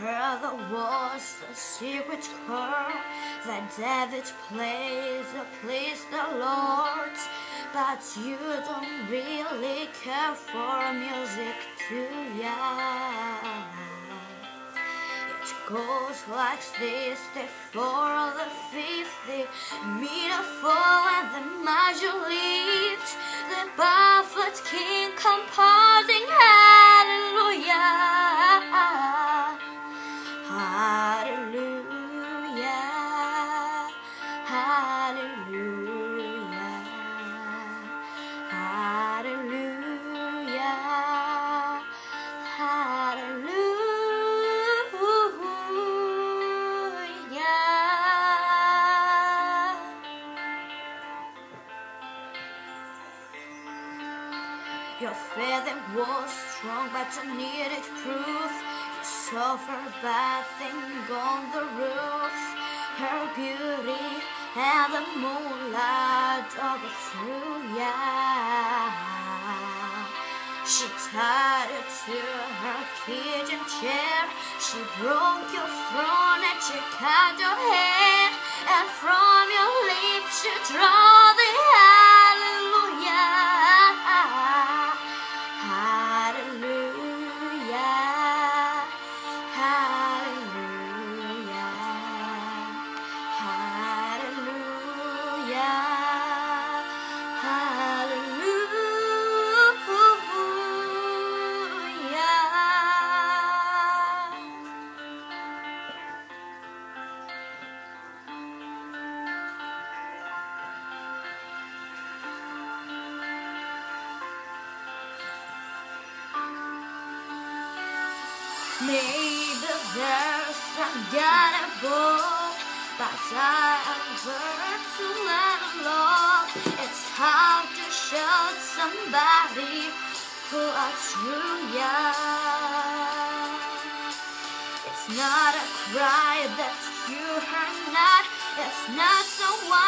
heard the was a secret chord that David played to please the Lord. But you don't really care for music, do ya? It goes like this, the four, the the minor four, and the major lead, the buffet king composing. Hallelujah, hallelujah, hallelujah, hallelujah. Your faith was strong, but you needed proof. You suffered bad thing on the roof. Her beauty and the moonlight all through, yeah. She tied it to her kitchen chair. She broke your throne and she cut your hair. And from your lips she draw Maybe there's book, but I've heard to let alone. It's hard to show somebody who are true, yeah. It's not a cry that you heard not. It's not someone